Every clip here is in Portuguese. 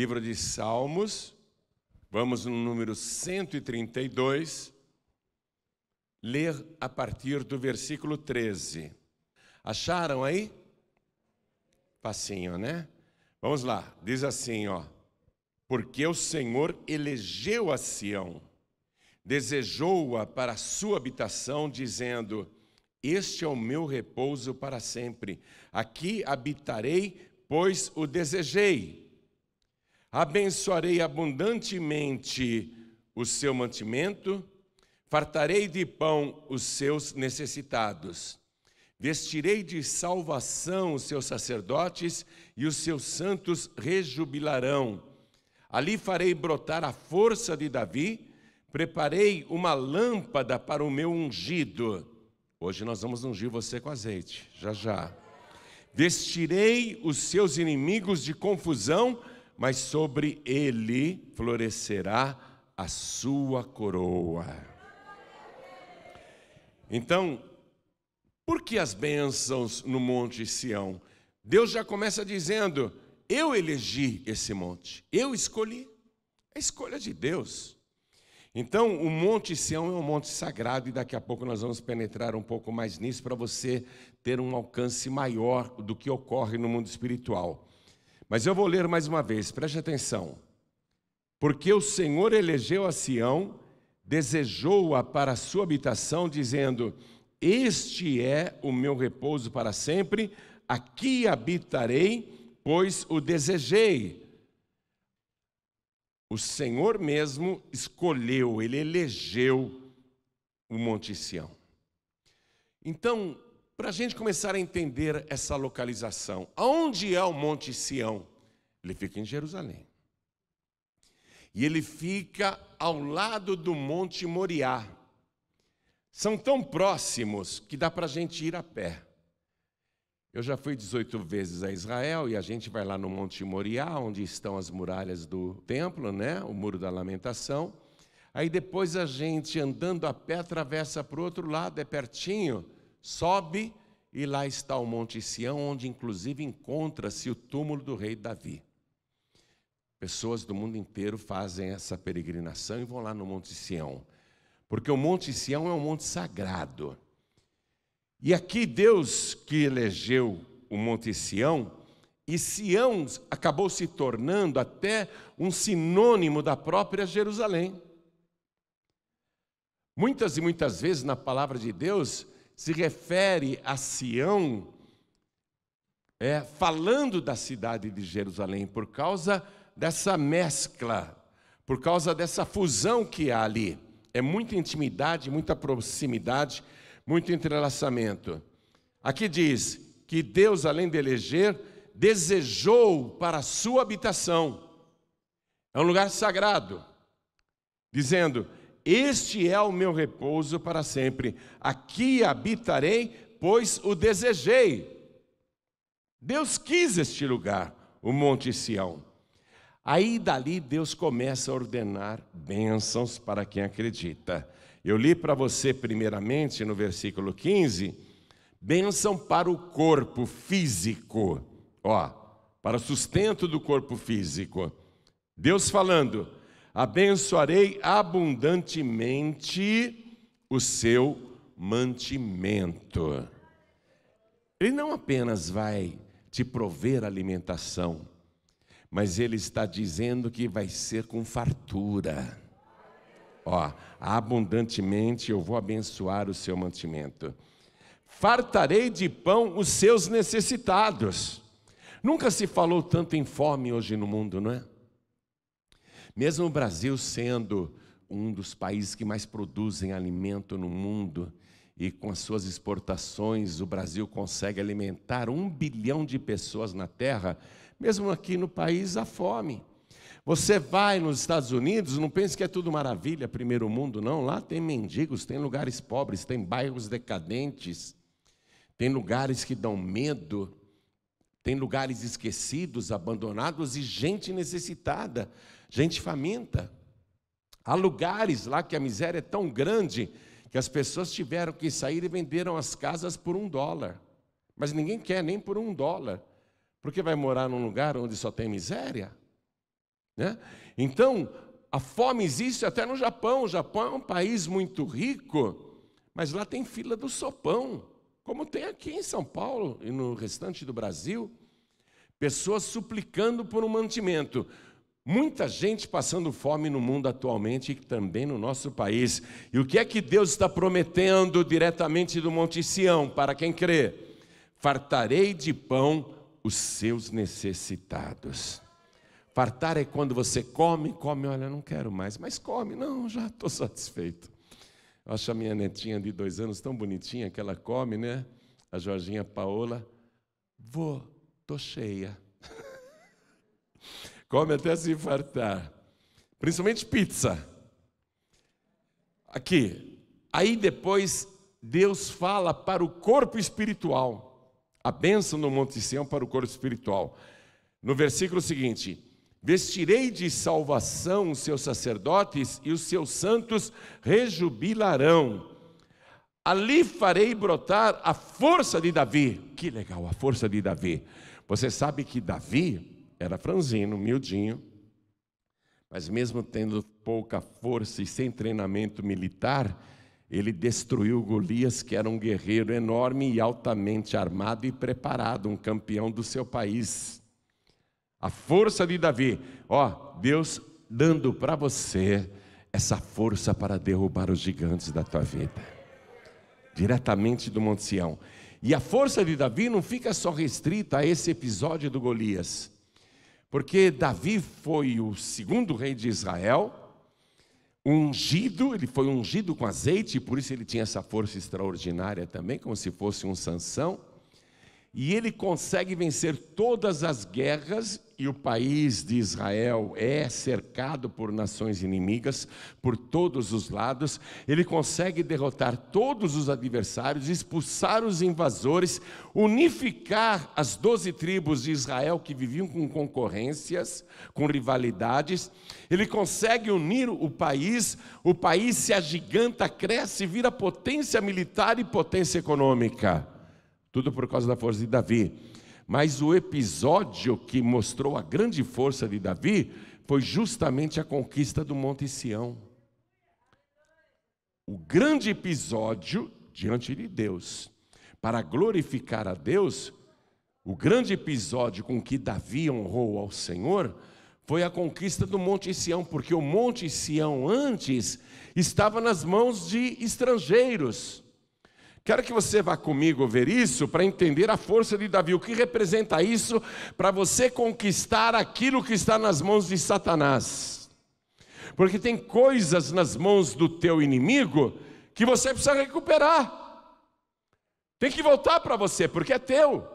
livro de Salmos, vamos no número 132, ler a partir do versículo 13. Acharam aí? Facinho, né? Vamos lá, diz assim, ó. Porque o Senhor elegeu a Sião, desejou-a para a sua habitação, dizendo: Este é o meu repouso para sempre. Aqui habitarei, pois o desejei. Abençoarei abundantemente o seu mantimento, fartarei de pão os seus necessitados. Vestirei de salvação os seus sacerdotes e os seus santos rejubilarão. Ali farei brotar a força de Davi, preparei uma lâmpada para o meu ungido. Hoje nós vamos ungir você com azeite, já já. Vestirei os seus inimigos de confusão, mas sobre ele florescerá a sua coroa. Então, por que as bênçãos no Monte Sião? Deus já começa dizendo: Eu elegi esse monte, eu escolhi. É escolha de Deus. Então, o Monte Sião é um monte sagrado e daqui a pouco nós vamos penetrar um pouco mais nisso para você ter um alcance maior do que ocorre no mundo espiritual. Mas eu vou ler mais uma vez, preste atenção. Porque o Senhor elegeu a Sião, desejou-a para a sua habitação, dizendo: este é o meu repouso para sempre, aqui habitarei, pois o desejei. O Senhor mesmo escolheu, ele elegeu o Monte Sião. Então, para a gente começar a entender essa localização, aonde é o Monte Sião? Ele fica em Jerusalém. E ele fica ao lado do Monte Moriá são tão próximos que dá para a gente ir a pé. Eu já fui 18 vezes a Israel e a gente vai lá no Monte Moriá, onde estão as muralhas do templo, né? o Muro da Lamentação. Aí depois a gente, andando a pé, atravessa para o outro lado, é pertinho, sobe e lá está o Monte Sião, onde inclusive encontra-se o túmulo do rei Davi. Pessoas do mundo inteiro fazem essa peregrinação e vão lá no Monte Sião porque o Monte Sião é um monte sagrado. E aqui Deus que elegeu o Monte Sião, e Sião acabou se tornando até um sinônimo da própria Jerusalém. Muitas e muitas vezes na palavra de Deus se refere a Sião é, falando da cidade de Jerusalém, por causa dessa mescla, por causa dessa fusão que há ali. É muita intimidade, muita proximidade, muito entrelaçamento. Aqui diz que Deus, além de eleger, desejou para a sua habitação. É um lugar sagrado, dizendo: Este é o meu repouso para sempre. Aqui habitarei, pois o desejei. Deus quis este lugar, o Monte Sião. Aí dali Deus começa a ordenar bênçãos para quem acredita. Eu li para você primeiramente no versículo 15, bênção para o corpo físico, ó, para o sustento do corpo físico. Deus falando: abençoarei abundantemente o seu mantimento. Ele não apenas vai te prover alimentação, mas ele está dizendo que vai ser com fartura. Ó, abundantemente eu vou abençoar o seu mantimento. Fartarei de pão os seus necessitados. Nunca se falou tanto em fome hoje no mundo, não é? Mesmo o Brasil sendo um dos países que mais produzem alimento no mundo, e com as suas exportações, o Brasil consegue alimentar um bilhão de pessoas na terra, mesmo aqui no país, há fome. Você vai nos Estados Unidos, não pense que é tudo maravilha, primeiro mundo, não. Lá tem mendigos, tem lugares pobres, tem bairros decadentes, tem lugares que dão medo, tem lugares esquecidos, abandonados e gente necessitada, gente faminta. Há lugares lá que a miséria é tão grande que as pessoas tiveram que sair e venderam as casas por um dólar. Mas ninguém quer nem por um dólar. Porque vai morar num lugar onde só tem miséria? Né? Então, a fome existe até no Japão. O Japão é um país muito rico, mas lá tem fila do sopão, como tem aqui em São Paulo e no restante do Brasil. Pessoas suplicando por um mantimento. Muita gente passando fome no mundo atualmente e também no nosso país. E o que é que Deus está prometendo diretamente do Monte Sião para quem crê? Fartarei de pão os seus necessitados. Fartar é quando você come, come, olha, não quero mais, mas come, não, já estou satisfeito. Eu acho a minha netinha de dois anos tão bonitinha que ela come, né? A Jorginha Paola. Vou, estou cheia. Come até se fartar. Principalmente pizza. Aqui. Aí depois Deus fala para o corpo espiritual. A bênção do Monte Sião para o corpo espiritual. No versículo seguinte: Vestirei de salvação os seus sacerdotes e os seus santos rejubilarão. Ali farei brotar a força de Davi. Que legal, a força de Davi. Você sabe que Davi era franzino, miudinho, mas mesmo tendo pouca força e sem treinamento militar, ele destruiu Golias, que era um guerreiro enorme e altamente armado e preparado, um campeão do seu país. A força de Davi. Ó, Deus dando para você essa força para derrubar os gigantes da tua vida. Diretamente do Monte Sião. E a força de Davi não fica só restrita a esse episódio do Golias. Porque Davi foi o segundo rei de Israel, ungido, ele foi ungido com azeite, por isso ele tinha essa força extraordinária também, como se fosse um Sansão. E ele consegue vencer todas as guerras e o país de Israel é cercado por nações inimigas por todos os lados, ele consegue derrotar todos os adversários, expulsar os invasores, unificar as doze tribos de Israel que viviam com concorrências, com rivalidades. Ele consegue unir o país, o país se agiganta, cresce, vira potência militar e potência econômica. Tudo por causa da força de Davi. Mas o episódio que mostrou a grande força de Davi foi justamente a conquista do Monte Sião. O grande episódio diante de Deus, para glorificar a Deus, o grande episódio com que Davi honrou ao Senhor foi a conquista do Monte Sião, porque o Monte Sião antes estava nas mãos de estrangeiros. Quero que você vá comigo ver isso para entender a força de Davi, o que representa isso para você conquistar aquilo que está nas mãos de Satanás. Porque tem coisas nas mãos do teu inimigo que você precisa recuperar. Tem que voltar para você, porque é teu.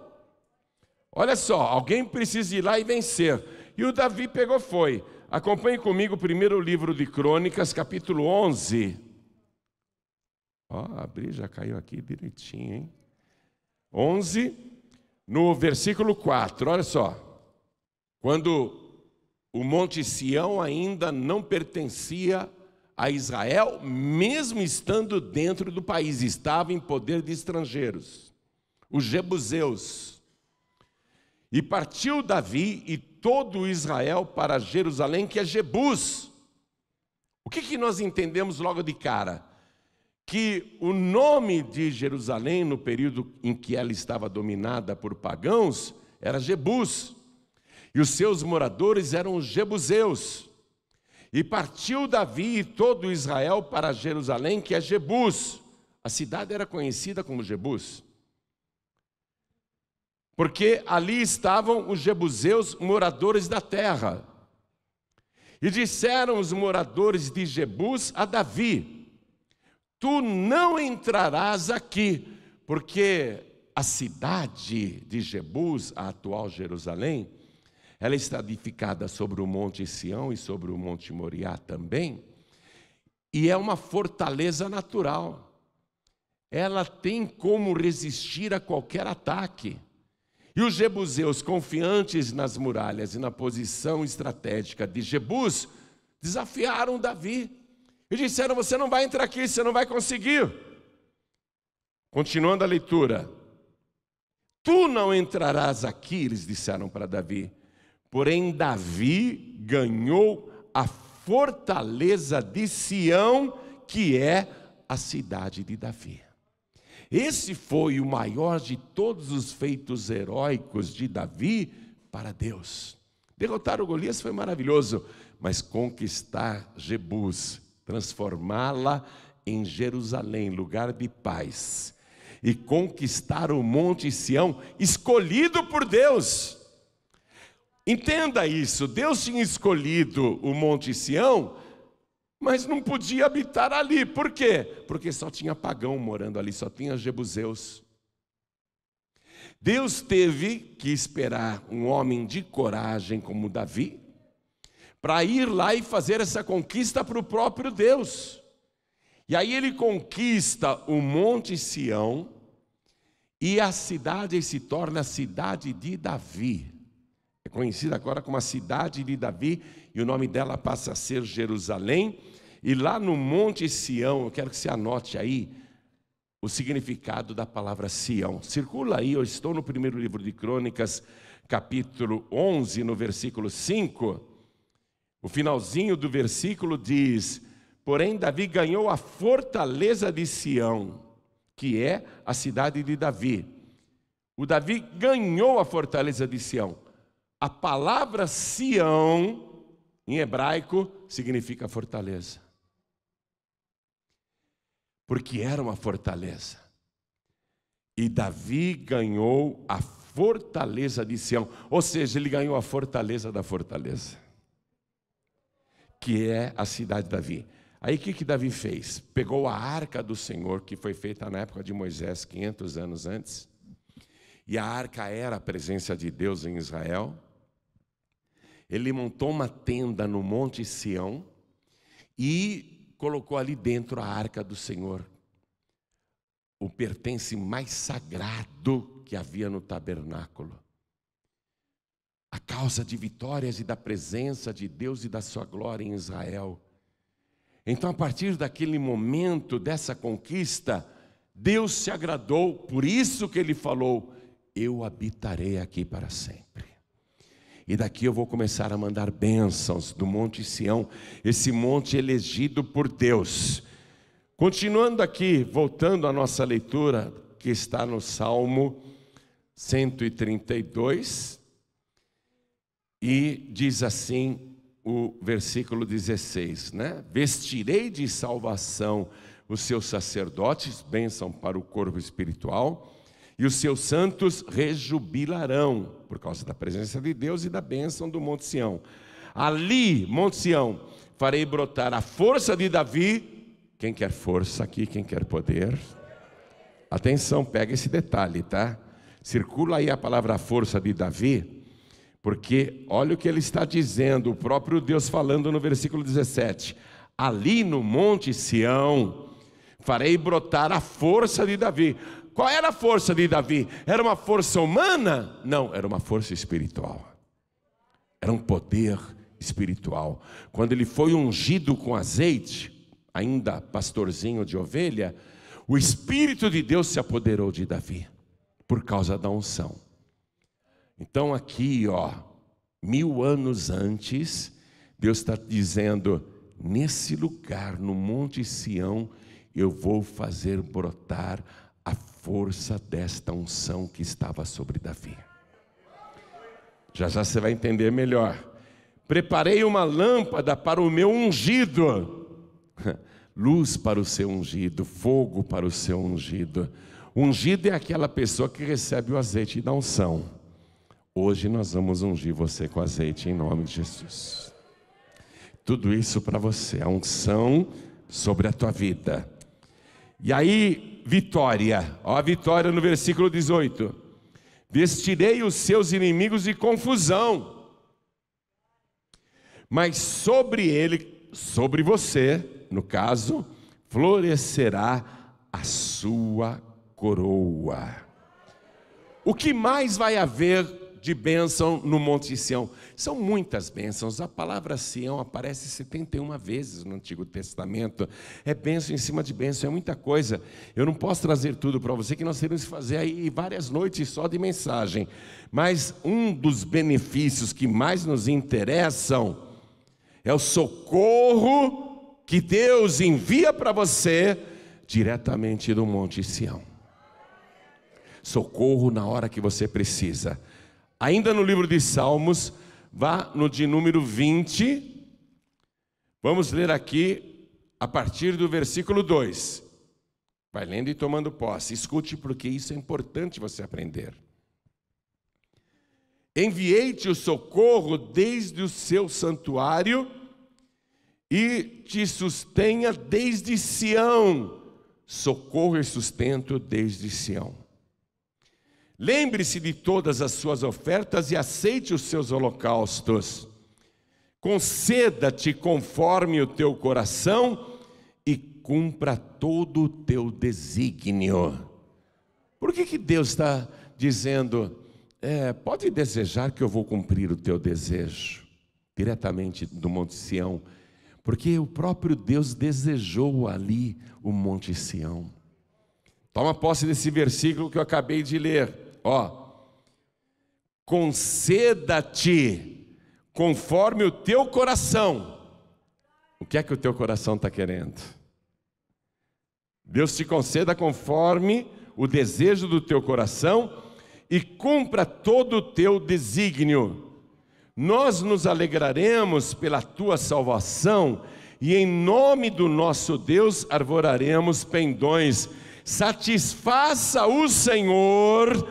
Olha só, alguém precisa ir lá e vencer. E o Davi pegou foi. Acompanhe comigo o primeiro livro de Crônicas, capítulo 11. Ó, abri, já caiu aqui direitinho, hein? 11, no versículo 4, olha só. Quando o Monte Sião ainda não pertencia a Israel, mesmo estando dentro do país, estava em poder de estrangeiros, os jebuseus. E partiu Davi e todo Israel para Jerusalém, que é Jebus. O que, que nós entendemos logo de cara? Que o nome de Jerusalém, no período em que ela estava dominada por pagãos, era Jebus, e os seus moradores eram os jebuseus. E partiu Davi e todo Israel para Jerusalém, que é Jebus. A cidade era conhecida como Jebus. Porque ali estavam os jebuseus moradores da terra. E disseram os moradores de Jebus a Davi: tu não entrarás aqui, porque a cidade de Jebus, a atual Jerusalém, ela está edificada sobre o Monte Sião e sobre o Monte Moriá também, e é uma fortaleza natural. Ela tem como resistir a qualquer ataque. E os jebuseus, confiantes nas muralhas e na posição estratégica de Jebus, desafiaram Davi e disseram: Você não vai entrar aqui, você não vai conseguir. Continuando a leitura. Tu não entrarás aqui, eles disseram para Davi, Porém, Davi ganhou a fortaleza de Sião, que é a cidade de Davi. Esse foi o maior de todos os feitos heróicos de Davi para Deus. Derrotar o Golias foi maravilhoso, mas conquistar Jebus, transformá-la em Jerusalém, lugar de paz, e conquistar o Monte Sião, escolhido por Deus. Entenda isso: Deus tinha escolhido o Monte Sião, mas não podia habitar ali. Por quê? Porque só tinha pagão morando ali, só tinha jebuseus. Deus teve que esperar um homem de coragem como Davi, para ir lá e fazer essa conquista para o próprio Deus. E aí ele conquista o Monte Sião, e a cidade se torna a cidade de Davi. É conhecida agora como a cidade de Davi, e o nome dela passa a ser Jerusalém. E lá no Monte Sião, eu quero que você anote aí o significado da palavra Sião. Circula aí, eu estou no primeiro livro de Crônicas, capítulo 11, no versículo 5. O finalzinho do versículo diz: Porém, Davi ganhou a fortaleza de Sião, que é a cidade de Davi. O Davi ganhou a fortaleza de Sião. A palavra Sião, em hebraico, significa fortaleza. Porque era uma fortaleza. E Davi ganhou a fortaleza de Sião, ou seja, ele ganhou a fortaleza da fortaleza, que é a cidade de Davi. Aí o que, que Davi fez? Pegou a arca do Senhor, que foi feita na época de Moisés, 500 anos antes, e a arca era a presença de Deus em Israel. Ele montou uma tenda no Monte Sião e colocou ali dentro a arca do Senhor, o pertence mais sagrado que havia no tabernáculo. A causa de vitórias e da presença de Deus e da sua glória em Israel. Então, a partir daquele momento, dessa conquista, Deus se agradou, por isso que ele falou: Eu habitarei aqui para sempre. E daqui eu vou começar a mandar bênçãos do Monte Sião, esse monte elegido por Deus. Continuando aqui, voltando à nossa leitura, que está no Salmo 132, e diz assim: o versículo 16, né? Vestirei de salvação os seus sacerdotes, bênção para o corpo espiritual, e os seus santos rejubilarão, por causa da presença de Deus e da bênção do Monte Sião. Ali, Monte Sião, farei brotar a força de Davi. Quem quer força aqui, quem quer poder? Atenção, pega esse detalhe, tá? Circula aí a palavra força de Davi porque olha o que ele está dizendo, o próprio Deus falando no versículo 17: Ali no monte Sião farei brotar a força de Davi. Qual era a força de Davi? Era uma força humana? Não, era uma força espiritual. Era um poder espiritual. Quando ele foi ungido com azeite, ainda pastorzinho de ovelha, o Espírito de Deus se apoderou de Davi, por causa da unção. Então, aqui, ó, mil anos antes, Deus está dizendo: nesse lugar, no Monte Sião, eu vou fazer brotar a força desta unção que estava sobre Davi. Já já você vai entender melhor. Preparei uma lâmpada para o meu ungido, luz para o seu ungido, fogo para o seu ungido. Ungido é aquela pessoa que recebe o azeite da unção. Hoje nós vamos ungir você com azeite em nome de Jesus. Tudo isso para você, a unção sobre a tua vida. E aí, vitória, ó a vitória no versículo 18: Vestirei os seus inimigos de confusão, mas sobre ele, sobre você, no caso, florescerá a sua coroa. O que mais vai haver de bênção no Monte Sião. São muitas bênçãos. A palavra Sião aparece 71 vezes no Antigo Testamento. É bênção em cima de bênção, é muita coisa. Eu não posso trazer tudo para você, que nós teremos que fazer aí várias noites só de mensagem. Mas um dos benefícios que mais nos interessam é o socorro que Deus envia para você diretamente do Monte Sião. Socorro na hora que você precisa. Ainda no livro de Salmos, vá no de número 20. Vamos ler aqui a partir do versículo 2. Vai lendo e tomando posse. Escute, porque isso é importante você aprender. Enviei-te o socorro desde o seu santuário e te sustenha desde Sião. Socorro e sustento desde Sião. Lembre-se de todas as suas ofertas e aceite os seus holocaustos. Conceda-te conforme o teu coração e cumpra todo o teu desígnio. Por que, que Deus está dizendo, é, pode desejar que eu vou cumprir o teu desejo? Diretamente do Monte Sião. Porque o próprio Deus desejou ali o Monte Sião. Toma posse desse versículo que eu acabei de ler ó, conceda-te conforme o teu coração. O que é que o teu coração está querendo? Deus te conceda conforme o desejo do teu coração e cumpra todo o teu desígnio. Nós nos alegraremos pela tua salvação e em nome do nosso Deus arvoraremos pendões. Satisfaça o Senhor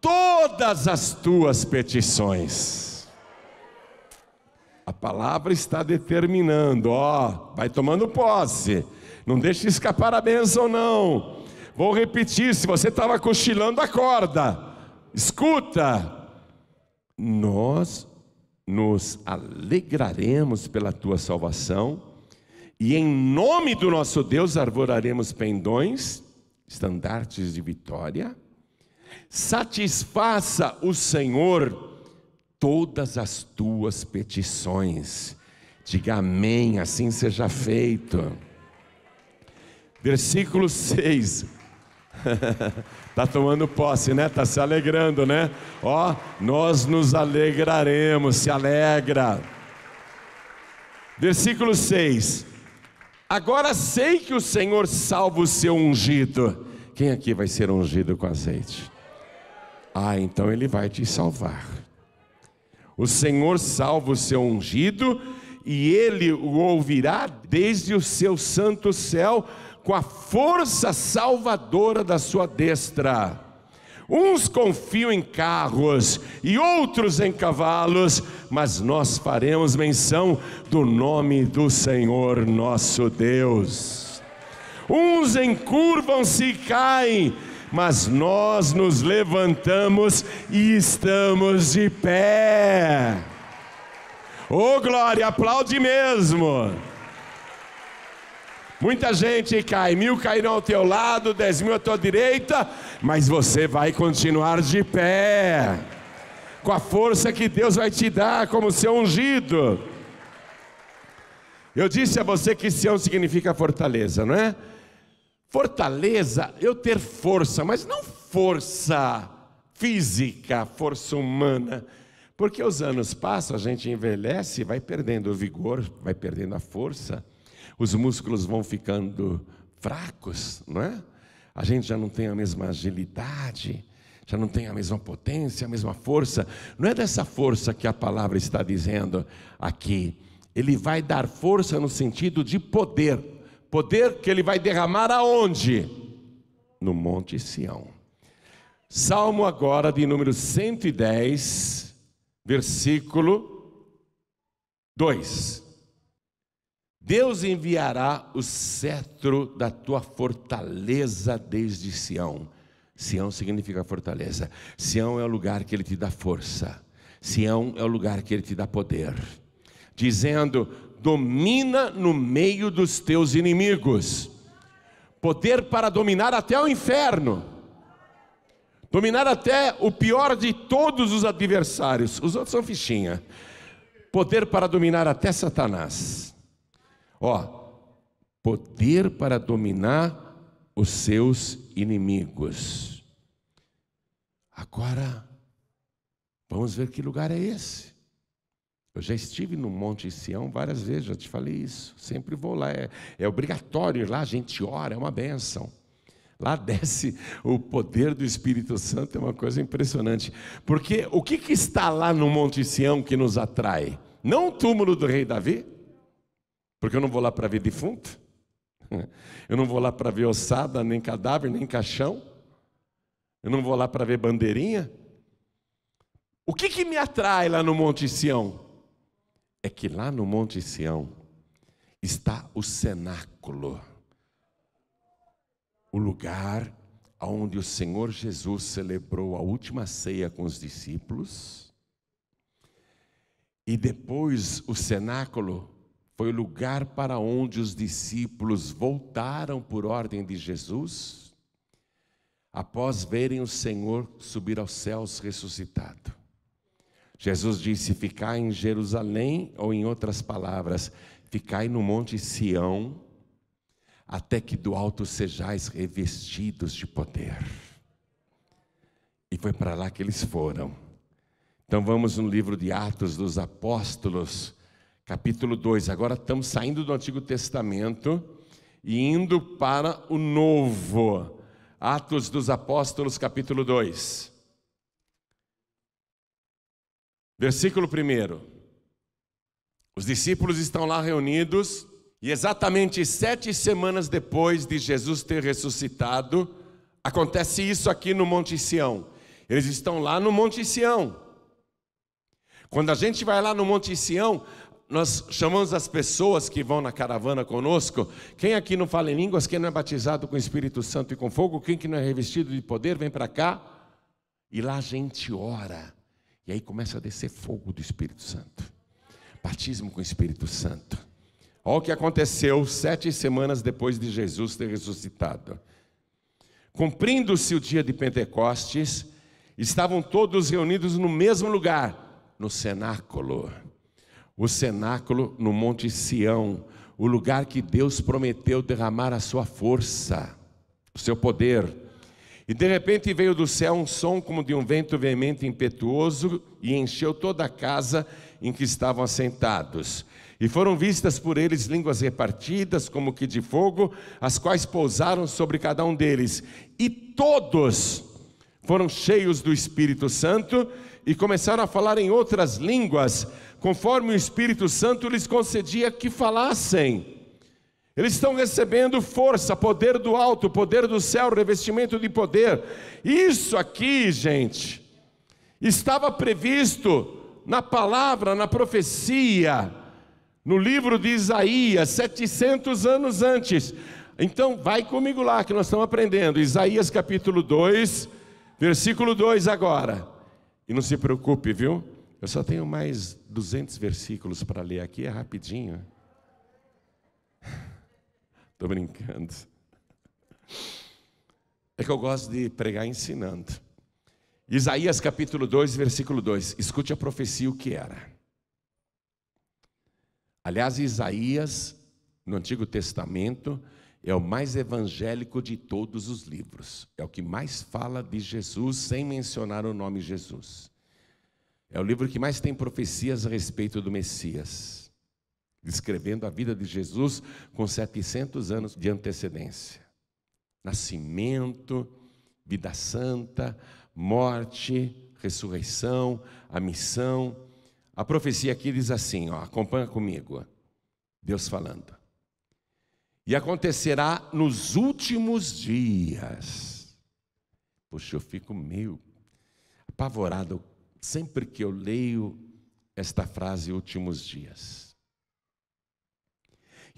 todas as tuas petições. A palavra está determinando, ó, vai tomando posse. Não deixe escapar a bênção, não. Vou repetir: se você estava cochilando, acorda. Escuta. Nós nos alegraremos pela tua salvação, e em nome do nosso Deus arvoraremos pendões, estandartes de vitória satisfaça o Senhor todas as tuas petições. Diga amém, assim seja feito. Versículo 6. Está tomando posse, né? Está se alegrando, né? Ó, nós nos alegraremos, se alegra. Versículo 6. Agora sei que o Senhor salva o seu ungido. Quem aqui vai ser ungido com azeite? Ah, então ele vai te salvar. O Senhor salva o seu ungido e ele o ouvirá desde o seu santo céu com a força salvadora da sua destra. Uns confiam em carros e outros em cavalos, mas nós faremos menção do nome do Senhor nosso Deus. Uns encurvam-se e caem, mas nós nos levantamos e estamos de pé. Ô oh, glória, aplaude mesmo. Muita gente cai, mil cairão ao teu lado, dez mil à tua direita, mas você vai continuar de pé, com a força que Deus vai te dar como seu ungido. Eu disse a você que Sião significa fortaleza, não é? Fortaleza, eu ter força, mas não força física, força humana. Porque os anos passam, a gente envelhece, vai perdendo o vigor, vai perdendo a força, os músculos vão ficando fracos, não é? A gente já não tem a mesma agilidade, já não tem a mesma potência, a mesma força. Não é dessa força que a palavra está dizendo aqui. Ele vai dar força no sentido de poder. Poder que ele vai derramar aonde? No Monte Sião. Salmo agora de número 110, versículo 2. Deus enviará o cetro da tua fortaleza desde Sião. Sião significa fortaleza. Sião é o lugar que ele te dá força. Sião é o lugar que ele te dá poder. Dizendo: domina no meio dos teus inimigos, poder para dominar até o inferno. Dominar até o pior de todos os adversários. Os outros são fichinha. Poder para dominar até Satanás. Ó, poder para dominar os seus inimigos. Agora, vamos ver que lugar é esse. Eu já estive no Monte Sião várias vezes, já te falei isso. Sempre vou lá, é, é obrigatório ir lá, a gente ora, é uma benção. Lá desce o poder do Espírito Santo, é uma coisa impressionante. Porque o que, que está lá no Monte Sião que nos atrai? Não o túmulo do rei Davi, porque eu não vou lá para ver defunto, eu não vou lá para ver ossada, nem cadáver, nem caixão, eu não vou lá para ver bandeirinha. O que, que me atrai lá no Monte Sião? É que lá no Monte Sião está o cenáculo, o lugar onde o Senhor Jesus celebrou a última ceia com os discípulos. E depois o cenáculo foi o lugar para onde os discípulos voltaram por ordem de Jesus, após verem o Senhor subir aos céus ressuscitado. Jesus disse: Ficai em Jerusalém, ou em outras palavras, ficai no Monte Sião, até que do alto sejais revestidos de poder. E foi para lá que eles foram. Então vamos no livro de Atos dos Apóstolos, capítulo 2. Agora estamos saindo do Antigo Testamento e indo para o Novo. Atos dos Apóstolos, capítulo 2. Versículo 1. Os discípulos estão lá reunidos, e exatamente sete semanas depois de Jesus ter ressuscitado, acontece isso aqui no Monte Sião. Eles estão lá no Monte Sião. Quando a gente vai lá no Monte Sião, nós chamamos as pessoas que vão na caravana conosco. Quem aqui não fala em línguas, quem não é batizado com o Espírito Santo e com fogo, quem que não é revestido de poder, vem para cá. E lá a gente ora. E aí começa a descer fogo do Espírito Santo. Batismo com o Espírito Santo. Olha o que aconteceu sete semanas depois de Jesus ter ressuscitado. Cumprindo-se o dia de Pentecostes, estavam todos reunidos no mesmo lugar, no cenáculo. O cenáculo no Monte Sião, o lugar que Deus prometeu derramar a sua força, o seu poder e de repente veio do céu um som como de um vento veemente impetuoso e encheu toda a casa em que estavam assentados. E foram vistas por eles línguas repartidas, como que de fogo, as quais pousaram sobre cada um deles. E todos foram cheios do Espírito Santo e começaram a falar em outras línguas, conforme o Espírito Santo lhes concedia que falassem. Eles estão recebendo força, poder do alto, poder do céu, revestimento de poder. Isso aqui, gente, estava previsto na palavra, na profecia, no livro de Isaías, 700 anos antes. Então, vai comigo lá que nós estamos aprendendo. Isaías capítulo 2, versículo 2 agora. E não se preocupe, viu? Eu só tenho mais 200 versículos para ler aqui, é rapidinho. Estou brincando. É que eu gosto de pregar ensinando. Isaías capítulo 2, versículo 2. Escute a profecia o que era. Aliás, Isaías, no Antigo Testamento, é o mais evangélico de todos os livros. É o que mais fala de Jesus sem mencionar o nome Jesus. É o livro que mais tem profecias a respeito do Messias descrevendo a vida de Jesus com 700 anos de antecedência. Nascimento, vida santa, morte, ressurreição, a missão. A profecia aqui diz assim, ó, acompanha comigo. Deus falando. E acontecerá nos últimos dias. Puxa, eu fico meio apavorado sempre que eu leio esta frase últimos dias.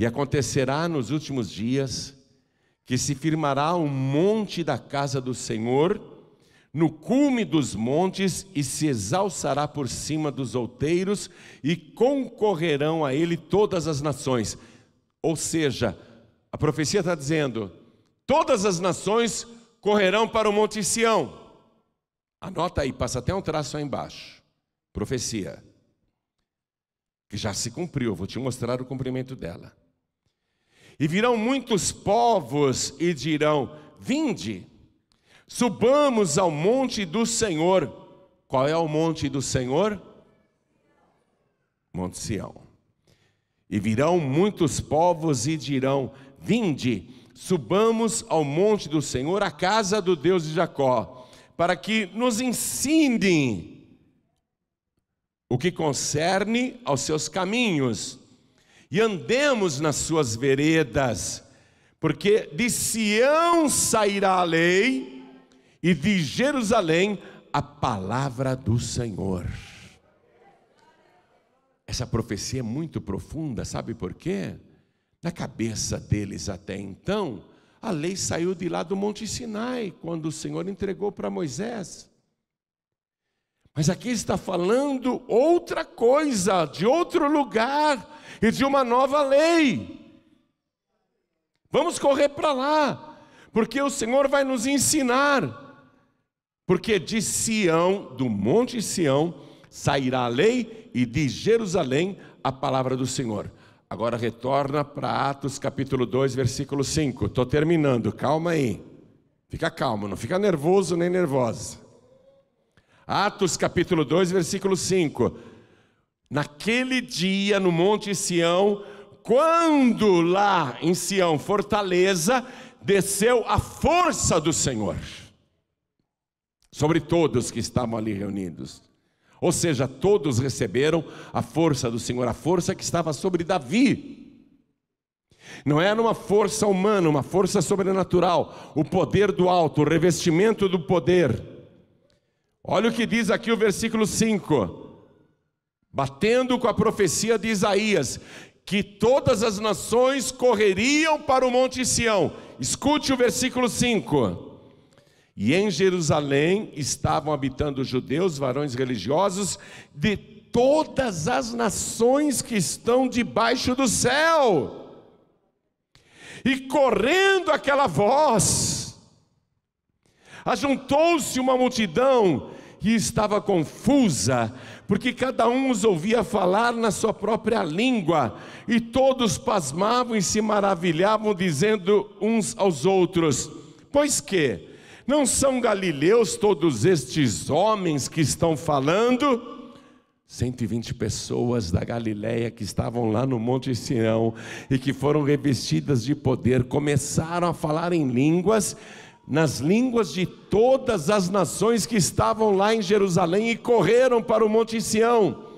E acontecerá nos últimos dias que se firmará um monte da casa do Senhor no cume dos montes e se exalçará por cima dos outeiros e concorrerão a ele todas as nações. Ou seja, a profecia está dizendo: todas as nações correrão para o Monte Sião. Anota aí, passa até um traço aí embaixo. Profecia. Que já se cumpriu, vou te mostrar o cumprimento dela. E virão muitos povos e dirão: Vinde, subamos ao monte do Senhor. Qual é o monte do Senhor? Monte Sião. E virão muitos povos e dirão: Vinde, subamos ao monte do Senhor, a casa do Deus de Jacó, para que nos ensine o que concerne aos seus caminhos e andemos nas suas veredas, porque de Sião sairá a lei e de Jerusalém a palavra do Senhor. Essa profecia é muito profunda, sabe por quê? Na cabeça deles até então, a lei saiu de lá do Monte Sinai, quando o Senhor entregou para Moisés. Mas aqui está falando outra coisa, de outro lugar e de uma nova lei. Vamos correr para lá, porque o Senhor vai nos ensinar. Porque de Sião, do monte Sião, sairá a lei e de Jerusalém a palavra do Senhor. Agora retorna para Atos capítulo 2, versículo 5. Estou terminando, calma aí. Fica calmo, não fica nervoso nem nervosa. Atos capítulo 2, versículo 5 naquele dia no Monte Sião, quando lá em Sião, fortaleza, desceu a força do Senhor sobre todos que estavam ali reunidos. Ou seja, todos receberam a força do Senhor, a força que estava sobre Davi. Não era uma força humana, uma força sobrenatural, o poder do alto, o revestimento do poder. Olha o que diz aqui o versículo 5 batendo com a profecia de Isaías, que todas as nações correriam para o Monte Sião. Escute o versículo 5. E em Jerusalém estavam habitando judeus, varões religiosos, de todas as nações que estão debaixo do céu. E correndo aquela voz, ajuntou-se uma multidão e estava confusa, porque cada um os ouvia falar na sua própria língua, e todos pasmavam e se maravilhavam, dizendo uns aos outros: Pois que? Não são galileus todos estes homens que estão falando? 120 pessoas da Galiléia que estavam lá no Monte Sião e que foram revestidas de poder começaram a falar em línguas nas línguas de todas as nações que estavam lá em Jerusalém e correram para o Monte Sião.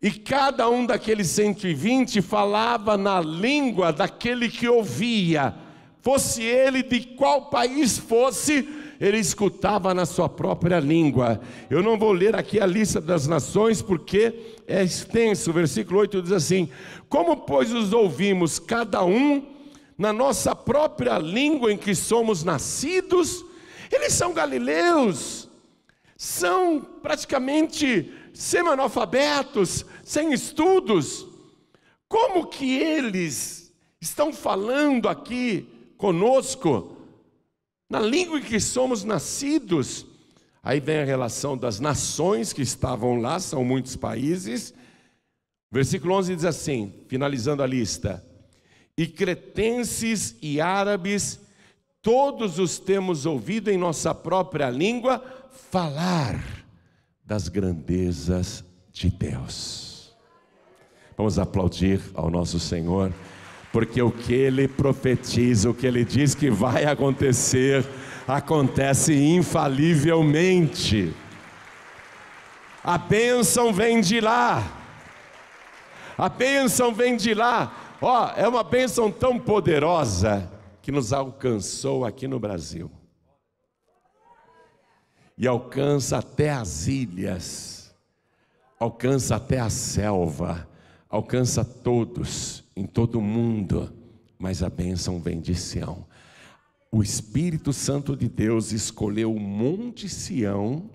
E cada um daqueles 120 falava na língua daquele que ouvia, fosse ele de qual país fosse, ele escutava na sua própria língua. Eu não vou ler aqui a lista das nações porque é extenso. O versículo 8 diz assim: Como, pois, os ouvimos, cada um na nossa própria língua em que somos nascidos, eles são galileus, são praticamente semi-analfabetos, sem estudos. Como que eles estão falando aqui conosco, na língua em que somos nascidos? Aí vem a relação das nações que estavam lá, são muitos países. Versículo 11 diz assim, finalizando a lista: e cretenses e árabes, todos os temos ouvido em nossa própria língua falar das grandezas de Deus. Vamos aplaudir ao nosso Senhor, porque o que ele profetiza, o que ele diz que vai acontecer, acontece infalivelmente. A bênção vem de lá. A bênção vem de lá. Ó, oh, é uma bênção tão poderosa que nos alcançou aqui no Brasil. E alcança até as ilhas, alcança até a selva, alcança todos, em todo o mundo, mas a bênção vem de Sião. O Espírito Santo de Deus escolheu o Monte Sião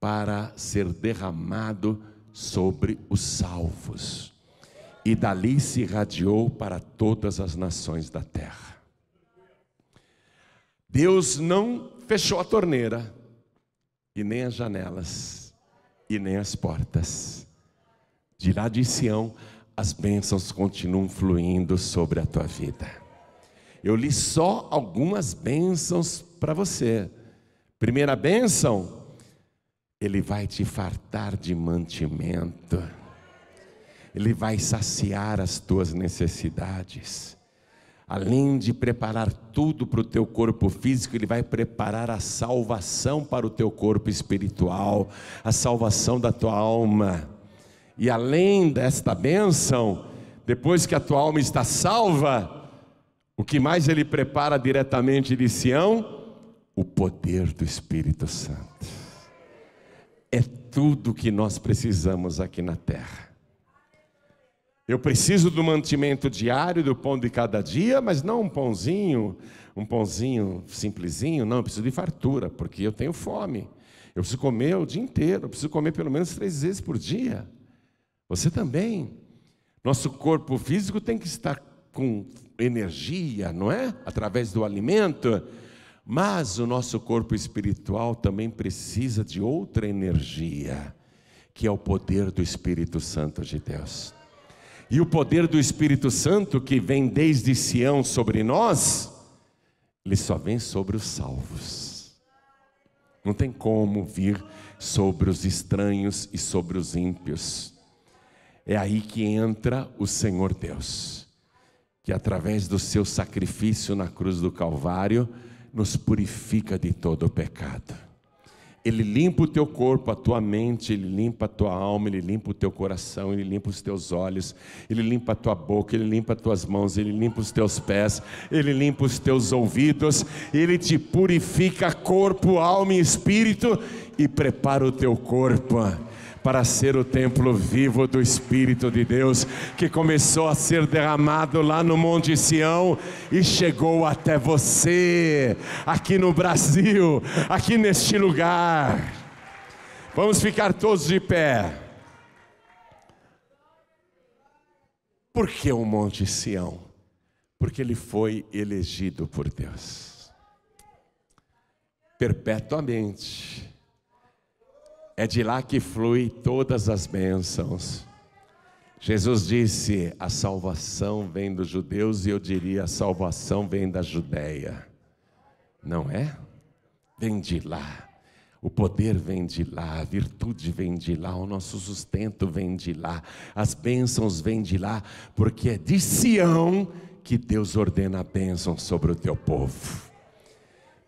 para ser derramado sobre os salvos e dali se irradiou para todas as nações da terra. Deus não fechou a torneira, e nem as janelas, e nem as portas. De lá de Sião, as bênçãos continuam fluindo sobre a tua vida. Eu li só algumas bênçãos para você. Primeira bênção, Ele vai te fartar de mantimento, Ele vai saciar as tuas necessidades. Além de preparar tudo para o teu corpo físico, Ele vai preparar a salvação para o teu corpo espiritual, a salvação da tua alma. E além desta bênção, depois que a tua alma está salva, o que mais Ele prepara diretamente de Sião? o poder do Espírito Santo. É tudo que nós precisamos aqui na terra. Eu preciso do mantimento diário, do pão de cada dia, mas não um pãozinho, um pãozinho simplesinho, não, eu preciso de fartura, porque eu tenho fome. Eu preciso comer o dia inteiro, eu preciso comer pelo menos três vezes por dia. Você também. Nosso corpo físico tem que estar com energia, não é? Através do alimento. Mas o nosso corpo espiritual também precisa de outra energia, que é o poder do Espírito Santo de Deus. E o poder do Espírito Santo que vem desde Sião sobre nós, ele só vem sobre os salvos. Não tem como vir sobre os estranhos e sobre os ímpios. É aí que entra o Senhor Deus, que através do seu sacrifício na cruz do Calvário, nos purifica de todo o pecado. Ele limpa o teu corpo, a tua mente, ele limpa a tua alma, ele limpa o teu coração, ele limpa os teus olhos, ele limpa a tua boca, ele limpa as tuas mãos, ele limpa os teus pés, ele limpa os teus ouvidos, ele te purifica corpo, alma e espírito e prepara o teu corpo para ser o templo vivo do Espírito de Deus, que começou a ser derramado lá no Monte Sião e chegou até você, aqui no Brasil, aqui neste lugar. Vamos ficar todos de pé. Por que o Monte Sião? Porque ele foi elegido por Deus perpetuamente é de lá que flui todas as bênçãos. Jesus disse: a salvação vem dos judeus, e eu diria: a salvação vem da Judéia. Não é? Vem de lá. O poder vem de lá, a virtude vem de lá, o nosso sustento vem de lá, as bênçãos vêm de lá, porque é de Sião que Deus ordena a bênção sobre o teu povo.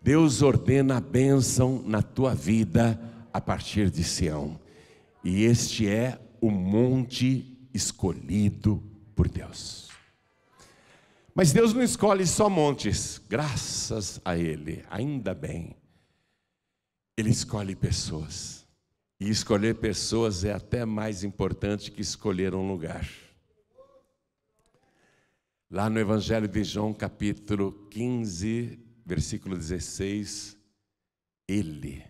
Deus ordena a bênção na tua vida a partir de Sião. E este é o monte escolhido por Deus. Mas Deus não escolhe só montes, graças a Ele, ainda bem. Ele escolhe pessoas. E escolher pessoas é até mais importante que escolher um lugar. Lá no Evangelho de João, capítulo 15, versículo 16, Ele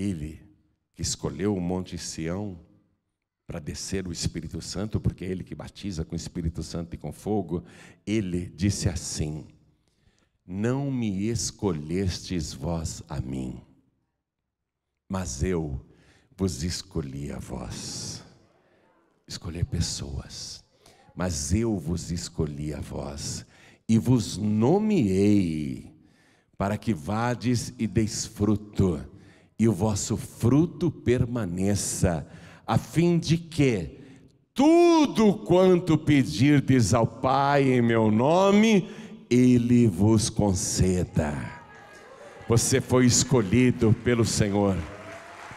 ele que escolheu o Monte Sião para descer o Espírito Santo, porque é Ele que batiza com o Espírito Santo e com fogo, Ele disse assim: Não me escolhestes vós a mim, mas eu vos escolhi a vós. Escolher pessoas, mas eu vos escolhi a vós e vos nomeei para que vades e deis fruto e o vosso fruto permaneça, a fim de que tudo quanto pedirdes ao Pai em meu nome, Ele vos conceda. Você foi escolhido pelo Senhor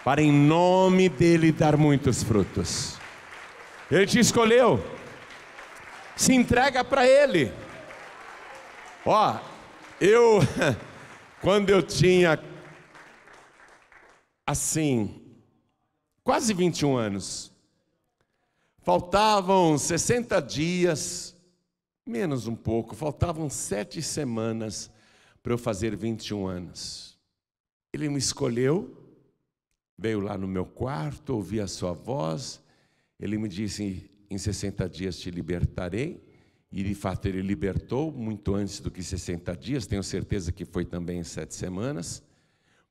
para em nome dele dar muitos frutos. Ele te escolheu. Se entrega para ele. Ó, eu quando eu tinha assim, quase 21 anos. Faltavam 60 dias, menos um pouco, faltavam sete semanas para eu fazer 21 anos. Ele me escolheu, veio lá no meu quarto, ouvi a sua voz, ele me disse: em 60 dias te libertarei. E de fato ele libertou muito antes do que 60 dias, tenho certeza que foi também em sete semanas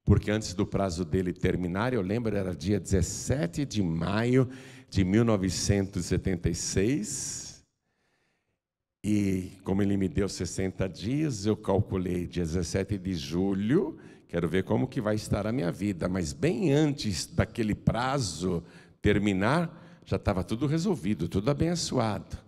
porque antes do prazo dele terminar, eu lembro, era dia 17 de maio de 1976. E como ele me deu 60 dias, eu calculei dia 17 de julho, quero ver como que vai estar a minha vida, mas bem antes daquele prazo terminar, já estava tudo resolvido, tudo abençoado.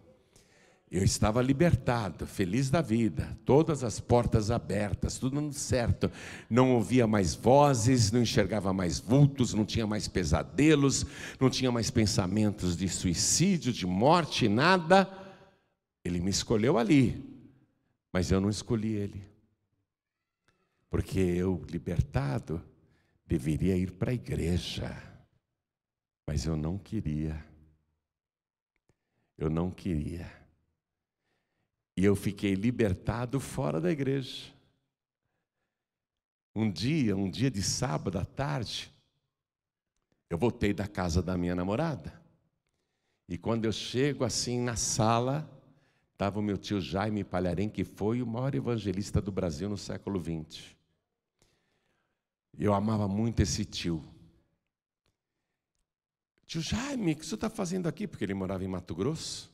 Eu estava libertado, feliz da vida, todas as portas abertas, tudo dando certo. Não ouvia mais vozes, não enxergava mais vultos, não tinha mais pesadelos, não tinha mais pensamentos de suicídio, de morte, nada. Ele me escolheu ali, mas eu não escolhi ele. Porque eu, libertado, deveria ir para a igreja, mas eu não queria. Eu não queria. E eu fiquei libertado fora da igreja. Um dia, um dia de sábado à tarde, eu voltei da casa da minha namorada. E quando eu chego assim na sala, estava o meu tio Jaime Palharém, que foi o maior evangelista do Brasil no século XX. Eu amava muito esse tio. Tio Jaime, o que você está fazendo aqui? Porque ele morava em Mato Grosso.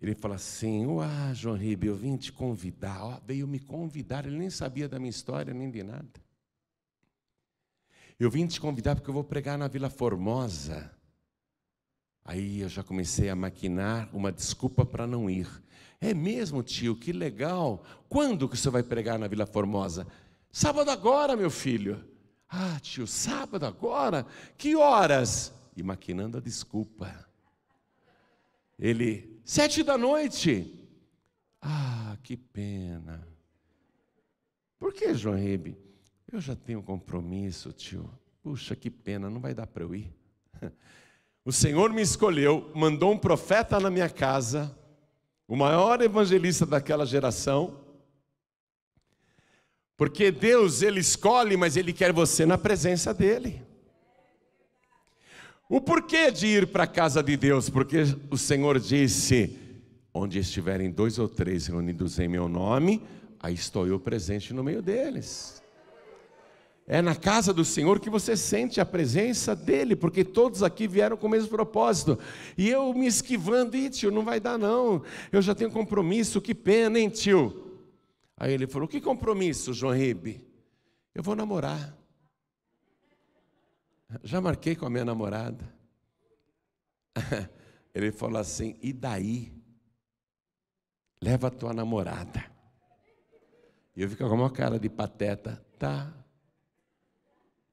Ele fala assim: Ah, João Ribeiro, eu vim te convidar. Veio me convidar, ele nem sabia da minha história, nem de nada. Eu vim te convidar porque eu vou pregar na Vila Formosa. Aí eu já comecei a maquinar uma desculpa para não ir. É mesmo, tio, que legal. Quando que você vai pregar na Vila Formosa? Sábado agora, meu filho. Ah, tio, sábado agora? Que horas? E maquinando a desculpa. Ele, Sete da noite. Ah, que pena. Por que, João Rebe? Eu já tenho compromisso, tio. Puxa, que pena, não vai dar para eu ir. O Senhor me escolheu, mandou um profeta na minha casa, o maior evangelista daquela geração. Porque Deus, Ele escolhe, mas Ele quer você na presença dEle. O porquê de ir para a casa de Deus? Porque o Senhor disse: onde estiverem dois ou três reunidos em meu nome, aí estou eu presente no meio deles. É na casa do Senhor que você sente a presença dEle, porque todos aqui vieram com o mesmo propósito. E eu me esquivando, e tio, não vai dar não, eu já tenho compromisso, que pena, hein tio? Aí ele falou: Que compromisso, João Ribe? Eu vou namorar. Já marquei com a minha namorada. Ele falou assim: e daí? Leva a tua namorada. E eu fico com uma cara de pateta. Tá,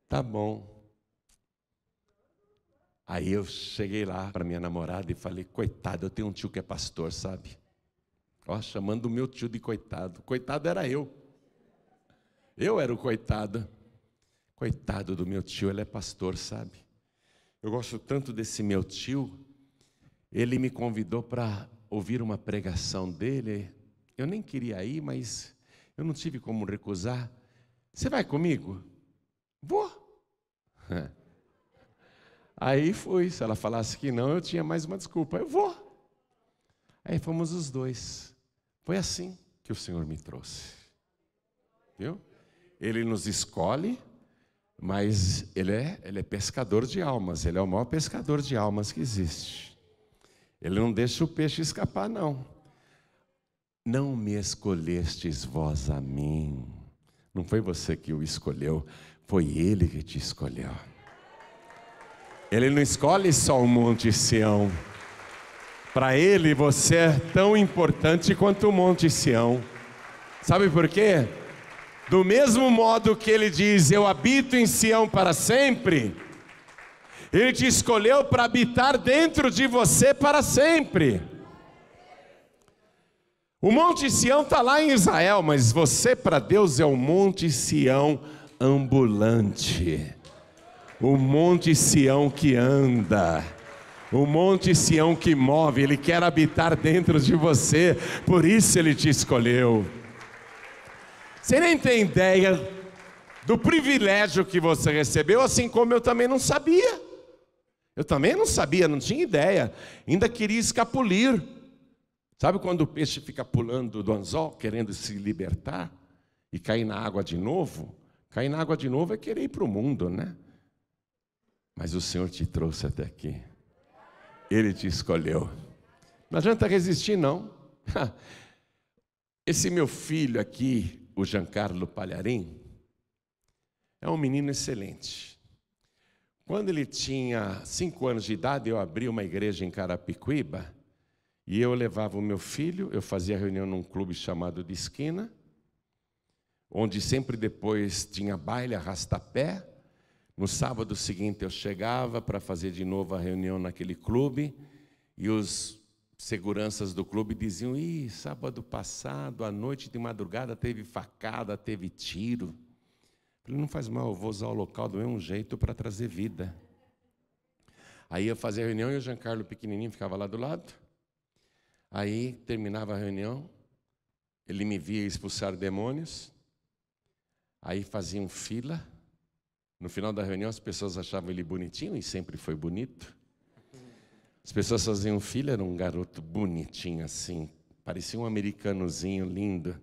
tá bom. Aí eu cheguei lá para minha namorada e falei: coitado, eu tenho um tio que é pastor, sabe? Ó, chamando o meu tio de coitado. Coitado era eu. Eu era o coitado. Coitado do meu tio, ele é pastor, sabe? Eu gosto tanto desse meu tio. Ele me convidou para ouvir uma pregação dele. Eu nem queria ir, mas eu não tive como recusar. Você vai comigo? Vou. Aí fui. Se ela falasse que não, eu tinha mais uma desculpa. Eu vou. Aí fomos os dois. Foi assim que o Senhor me trouxe. Viu? Ele nos escolhe mas ele é, ele é pescador de almas, ele é o maior pescador de almas que existe. Ele não deixa o peixe escapar, não. Não me escolhestes vós a mim. Não foi você que o escolheu, foi ele que te escolheu. Ele não escolhe só o Monte Sião. Para ele você é tão importante quanto o Monte Sião. Sabe por quê? Do mesmo modo que ele diz: Eu habito em Sião para sempre, ele te escolheu para habitar dentro de você para sempre. O Monte Sião está lá em Israel, mas você para Deus é o Monte Sião ambulante, o Monte Sião que anda. O Monte Sião que move, Ele quer habitar dentro de você, por isso Ele te escolheu. Você nem tem ideia do privilégio que você recebeu, assim como eu também não sabia. Eu também não sabia, não tinha ideia. Ainda queria escapulir. Sabe quando o peixe fica pulando do anzol, querendo se libertar e cair na água de novo? Cair na água de novo é querer ir para o mundo, né? Mas o Senhor te trouxe até aqui. Ele te escolheu. Não adianta resistir, não. Esse meu filho aqui, o Giancarlo Palharim, é um menino excelente. Quando ele tinha cinco anos de idade, eu abri uma igreja em Carapicuíba e eu levava o meu filho, eu fazia reunião num clube chamado de esquina, onde sempre depois tinha baile, arrastapé. No sábado seguinte eu chegava para fazer de novo a reunião naquele clube e os seguranças do clube diziam: Ih, sábado passado, à noite de madrugada, teve facada, teve tiro. Ele não faz mal, eu vou usar o local do mesmo jeito para trazer vida. Aí eu fazia a reunião e o Giancarlo pequenininho ficava lá do lado. Aí terminava a reunião, ele me via expulsar demônios. Aí faziam fila. No final da reunião as pessoas achavam ele bonitinho e sempre foi bonito. As pessoas faziam fila, era um garoto bonitinho assim, parecia um americanozinho lindo.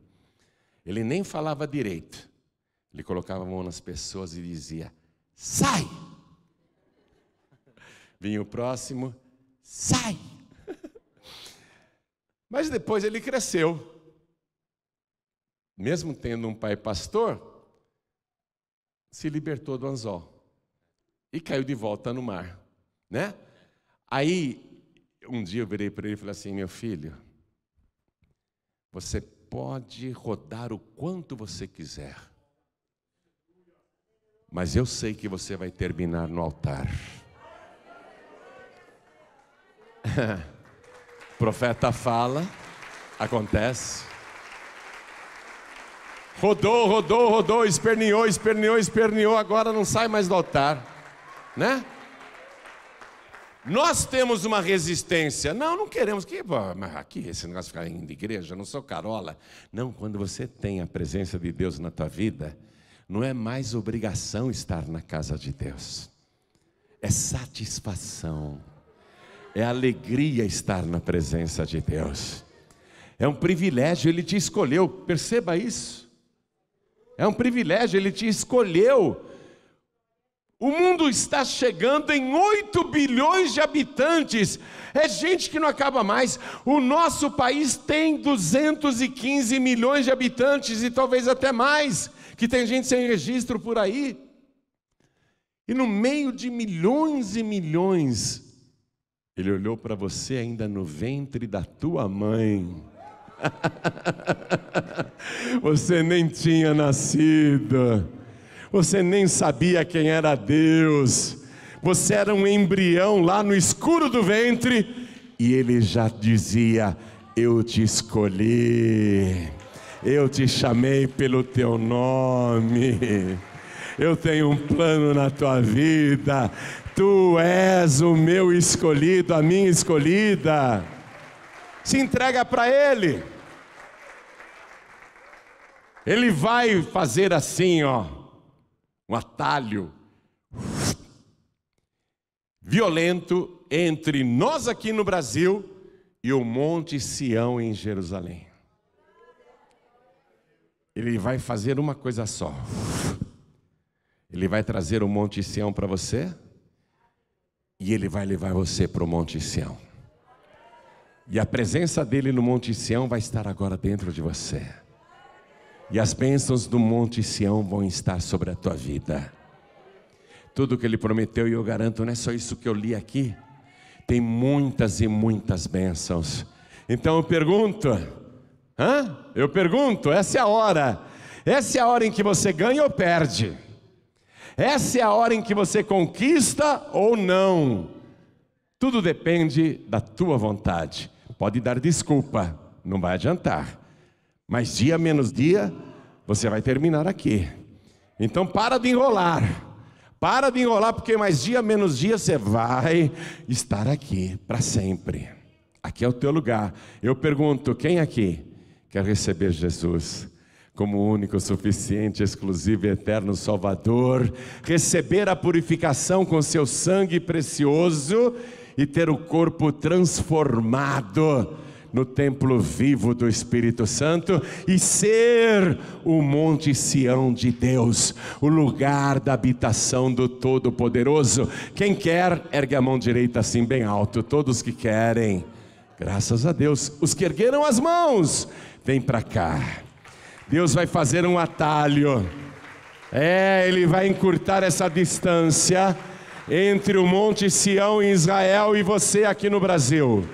Ele nem falava direito. Ele colocava a mão nas pessoas e dizia: Sai! Vinha o próximo: Sai! Mas depois ele cresceu. Mesmo tendo um pai pastor, se libertou do anzol e caiu de volta no mar, né? Aí um dia eu virei para ele e falei assim: "Meu filho, você pode rodar o quanto você quiser. Mas eu sei que você vai terminar no altar. o profeta fala, acontece. Rodou, rodou, rodou, esperneou, esperneou, esperneou, agora não sai mais do altar, né? Nós temos uma resistência. Não, não queremos que. Mas aqui, esse negócio ficar indo de igreja, não sou carola. Não, quando você tem a presença de Deus na tua vida, não é mais obrigação estar na casa de Deus, é satisfação, é alegria estar na presença de Deus, é um privilégio, Ele te escolheu, perceba isso, é um privilégio, Ele te escolheu. O mundo está chegando em 8 bilhões de habitantes. É gente que não acaba mais. O nosso país tem 215 milhões de habitantes e talvez até mais que tem gente sem registro por aí. E no meio de milhões e milhões, ele olhou para você ainda no ventre da tua mãe. você nem tinha nascido, você nem sabia quem era Deus, você era um embrião lá no escuro do ventre, e ele já dizia: Eu te escolhi. Eu te chamei pelo teu nome. Eu tenho um plano na tua vida. Tu és o meu escolhido, a minha escolhida. Se entrega para Ele. Ele vai fazer assim, ó, um atalho violento entre nós aqui no Brasil e o Monte Sião em Jerusalém. Ele vai fazer uma coisa só. Ele vai trazer o Monte Sião para você e ele vai levar você para o Monte Sião. E a presença dele no Monte Sião vai estar agora dentro de você. E as bênçãos do Monte Sião vão estar sobre a tua vida. Tudo que ele prometeu, e eu garanto, não é só isso que eu li aqui. Tem muitas e muitas bênçãos. Então eu pergunto: Hã? Eu pergunto, essa é a hora. Essa é a hora em que você ganha ou perde. Essa é a hora em que você conquista ou não. Tudo depende da tua vontade. Pode dar desculpa, não vai adiantar. Mas dia menos dia, você vai terminar aqui. Então para de enrolar. Para de enrolar, porque mais dia menos dia você vai estar aqui para sempre. Aqui é o teu lugar. Eu pergunto: quem aqui quer receber Jesus como único, suficiente, exclusivo e eterno Salvador, receber a purificação com seu sangue precioso e ter o corpo transformado no templo vivo do Espírito Santo e ser o Monte Sião de Deus, o lugar da habitação do Todo-Poderoso. Quem quer, ergue a mão direita assim bem alto, todos que querem. Graças a Deus. Os que ergueram as mãos, vem para cá. Deus vai fazer um atalho. É, Ele vai encurtar essa distância entre o Monte Sião em Israel e você aqui no Brasil.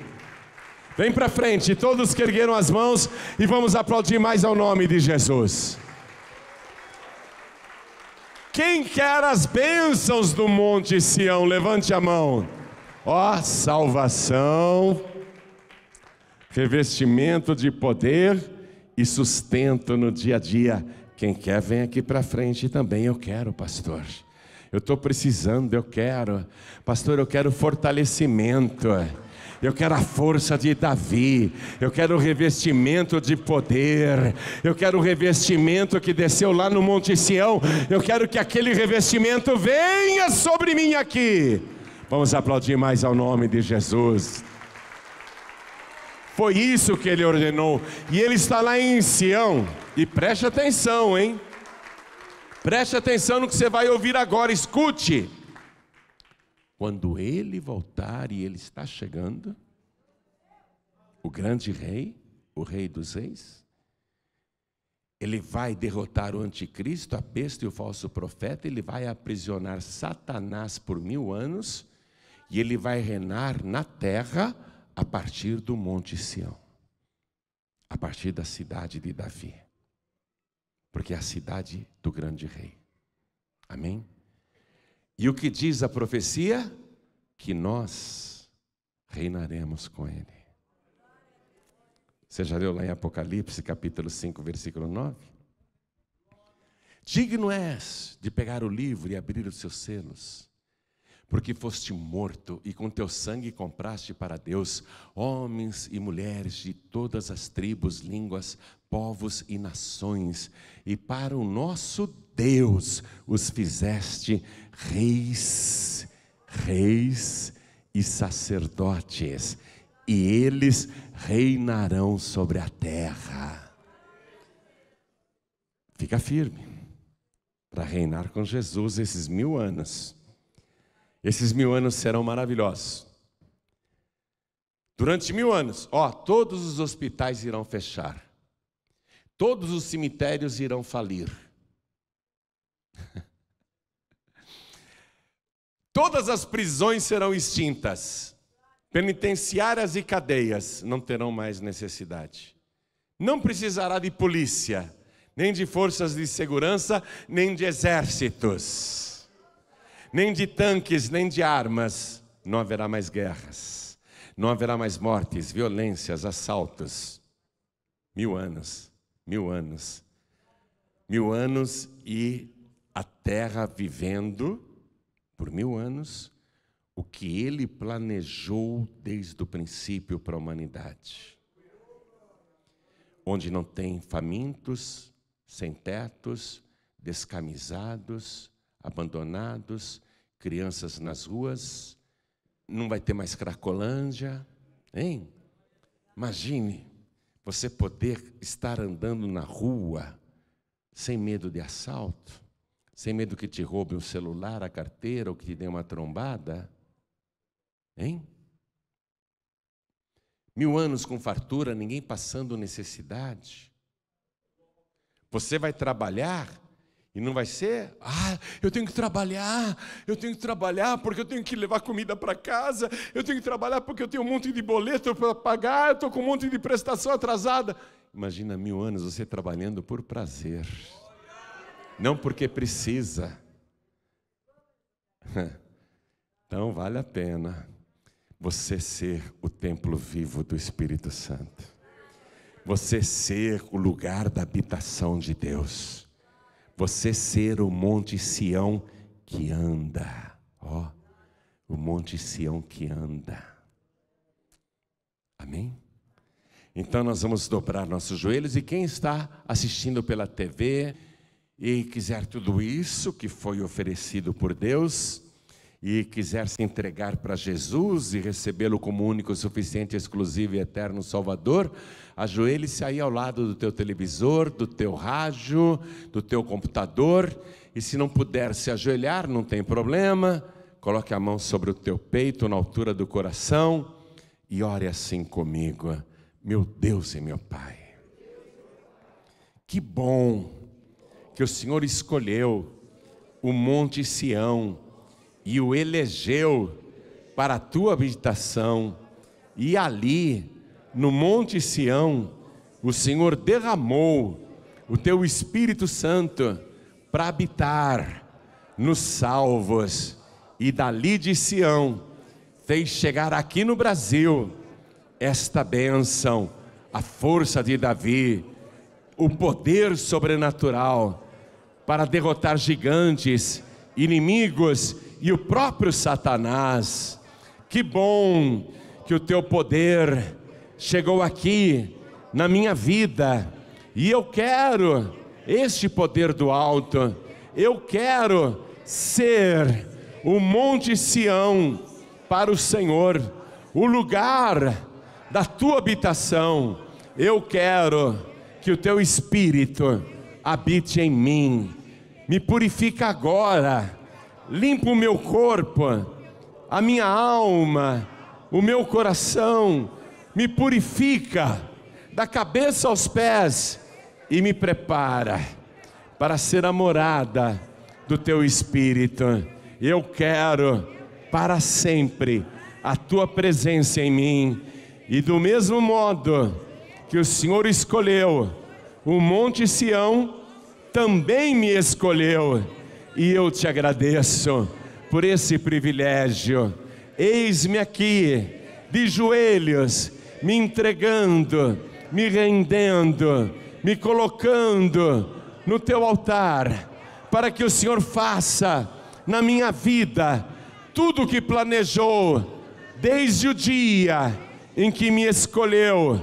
Vem para frente, todos que ergueram as mãos e vamos aplaudir mais ao nome de Jesus. Quem quer as bênçãos do Monte Sião, levante a mão. Ó, salvação, revestimento de poder e sustento no dia a dia. Quem quer, vem aqui para frente também. Eu quero, pastor. Eu estou precisando, eu quero. Pastor, eu quero fortalecimento. Eu quero a força de Davi, eu quero o revestimento de poder, eu quero o revestimento que desceu lá no Monte Sião, eu quero que aquele revestimento venha sobre mim aqui. Vamos aplaudir mais ao nome de Jesus. Foi isso que ele ordenou, e ele está lá em Sião, e preste atenção, hein? Preste atenção no que você vai ouvir agora, escute. Quando ele voltar e ele está chegando, o grande rei, o rei dos reis, ele vai derrotar o anticristo, a besta e o falso profeta, ele vai aprisionar Satanás por mil anos e ele vai reinar na terra a partir do Monte Sião, a partir da cidade de Davi, porque é a cidade do grande rei. Amém? E o que diz a profecia? Que nós reinaremos com Ele. Você já leu lá em Apocalipse, capítulo 5, versículo 9? Digno és de pegar o livro e abrir os seus selos, porque foste morto e com teu sangue compraste para Deus homens e mulheres de todas as tribos, línguas, povos e nações, e para o nosso Deus os fizeste reis, reis e sacerdotes, e eles reinarão sobre a terra. Fica firme para reinar com Jesus esses mil anos. Esses mil anos serão maravilhosos. Durante mil anos, ó, todos os hospitais irão fechar, todos os cemitérios irão falir. Todas as prisões serão extintas, penitenciárias e cadeias não terão mais necessidade. Não precisará de polícia, nem de forças de segurança, nem de exércitos, nem de tanques, nem de armas. Não haverá mais guerras, não haverá mais mortes, violências, assaltos. Mil anos, mil anos, mil anos e a terra vivendo por mil anos o que ele planejou desde o princípio para a humanidade. Onde não tem famintos, sem tetos, descamisados, abandonados, crianças nas ruas, não vai ter mais Cracolândia, hein? Imagine você poder estar andando na rua sem medo de assalto sem medo que te roube o celular, a carteira ou que te dê uma trombada? Hein? Mil anos com fartura, ninguém passando necessidade. Você vai trabalhar e não vai ser, ah, eu tenho que trabalhar, eu tenho que trabalhar porque eu tenho que levar comida para casa, eu tenho que trabalhar porque eu tenho um monte de boleto para pagar, eu estou com um monte de prestação atrasada. Imagina mil anos você trabalhando por prazer não porque precisa. Então vale a pena você ser o templo vivo do Espírito Santo. Você ser o lugar da habitação de Deus. Você ser o monte Sião que anda. Ó, o monte Sião que anda. Amém? Então nós vamos dobrar nossos joelhos e quem está assistindo pela TV, e quiser tudo isso que foi oferecido por Deus, e quiser se entregar para Jesus e recebê-lo como único, suficiente, exclusivo e eterno Salvador, ajoelhe-se aí ao lado do teu televisor, do teu rádio, do teu computador, e se não puder se ajoelhar, não tem problema, coloque a mão sobre o teu peito, na altura do coração, e ore assim comigo, meu Deus e meu Pai. Que bom que o Senhor escolheu o Monte Sião e o elegeu para a tua habitação, e ali, no Monte Sião, o Senhor derramou o teu Espírito Santo para habitar nos salvos, e dali de Sião fez chegar aqui no Brasil esta bênção, a força de Davi, o poder sobrenatural para derrotar gigantes, inimigos e o próprio Satanás. Que bom que o teu poder chegou aqui na minha vida, e eu quero este poder do alto, eu quero ser o Monte Sião para o Senhor, o lugar da tua habitação. Eu quero que o teu espírito habite em mim, me purifica agora limpa o meu corpo, a minha alma, o meu coração, me purifica da cabeça aos pés e me prepara para ser a morada do teu espírito. Eu quero para sempre a tua presença em mim, e do mesmo modo que o Senhor escolheu o Monte Sião, também me escolheu e eu te agradeço por esse privilégio. Eis-me aqui, de joelhos, me entregando, me rendendo, me colocando no teu altar, para que o Senhor faça na minha vida tudo o que planejou desde o dia em que me escolheu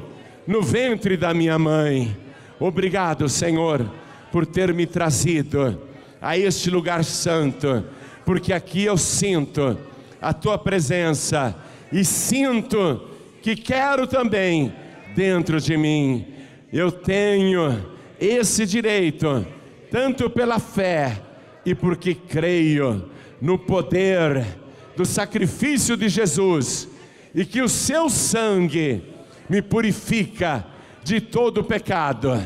no ventre da minha mãe. Obrigado, Senhor, por ter me trazido a este lugar santo, porque aqui eu sinto a tua presença e sinto que quero também dentro de mim. Eu tenho esse direito, tanto pela fé e porque creio no poder do sacrifício de Jesus e que o seu sangue me purifica de todo pecado,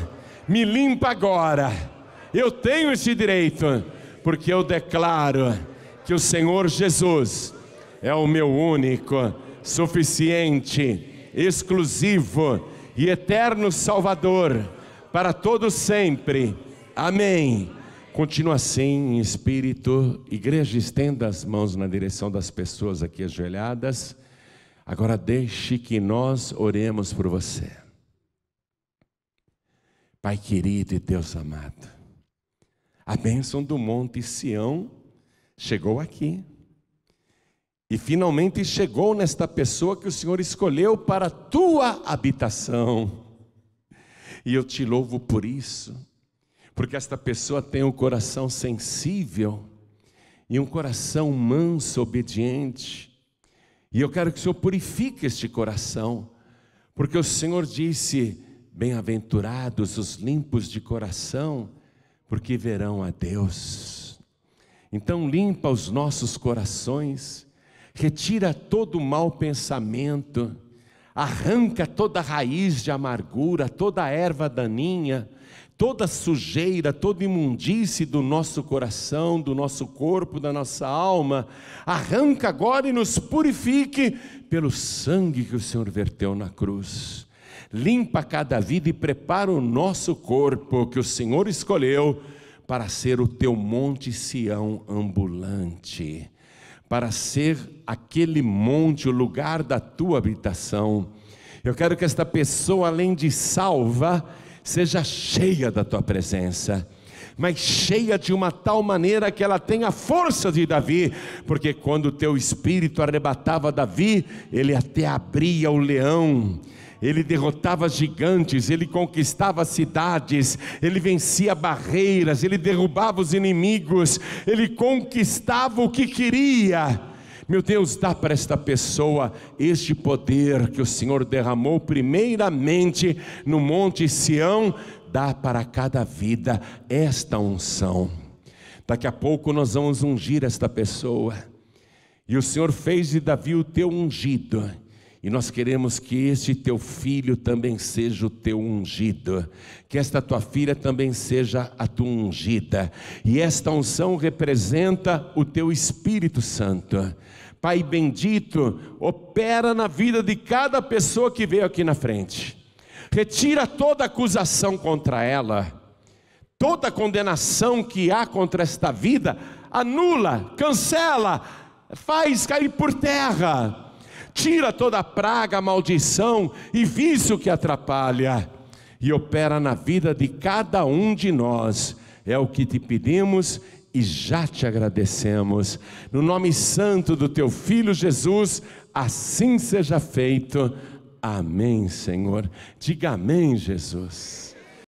me limpa agora eu tenho esse direito, porque eu declaro que o Senhor Jesus é o meu único, suficiente, exclusivo e eterno Salvador para todos sempre. Amém. Continua assim em espírito. Igreja, estenda as mãos na direção das pessoas aqui ajoelhadas. Agora deixe que nós oremos por você. Pai querido e Deus amado. A bênção do Monte Sião chegou aqui. E finalmente chegou nesta pessoa que o Senhor escolheu para a tua habitação. E eu te louvo por isso, porque esta pessoa tem um coração sensível e um coração manso, obediente. E eu quero que o Senhor purifique este coração, porque o Senhor disse: Bem-aventurados os limpos de coração, porque verão a Deus. Então, limpa os nossos corações, retira todo o mau pensamento, arranca toda raiz de amargura, toda erva daninha, toda sujeira, toda imundície do nosso coração, do nosso corpo, da nossa alma, arranca agora e nos purifique pelo sangue que o Senhor verteu na cruz. Limpa cada vida e prepara o nosso corpo que o Senhor escolheu para ser o teu monte Sião ambulante, para ser aquele monte, o lugar da tua habitação. Eu quero que esta pessoa, além de salva, seja cheia da tua presença mas cheia de uma tal maneira que ela tenha força de Davi, porque quando o teu espírito arrebatava Davi, ele até abria o leão, ele derrotava gigantes, ele conquistava cidades, ele vencia barreiras, ele derrubava os inimigos, ele conquistava o que queria. Meu Deus, dá para esta pessoa este poder que o Senhor derramou primeiramente no Monte Sião, dá para cada vida esta unção. Daqui a pouco nós vamos ungir esta pessoa. E o Senhor fez de Davi o teu ungido. E nós queremos que este teu filho também seja o teu ungido, que esta tua filha também seja a tua ungida. E esta unção representa o teu Espírito Santo. Pai bendito, opera na vida de cada pessoa que veio aqui na frente. Retira toda acusação contra ela, toda condenação que há contra esta vida, anula, cancela, faz cair por terra tira toda praga, maldição e vício que atrapalha e opera na vida de cada um de nós. É o que te pedimos e já te agradecemos. No nome santo do teu filho Jesus, assim seja feito. Amém, Senhor. Diga amém, Jesus.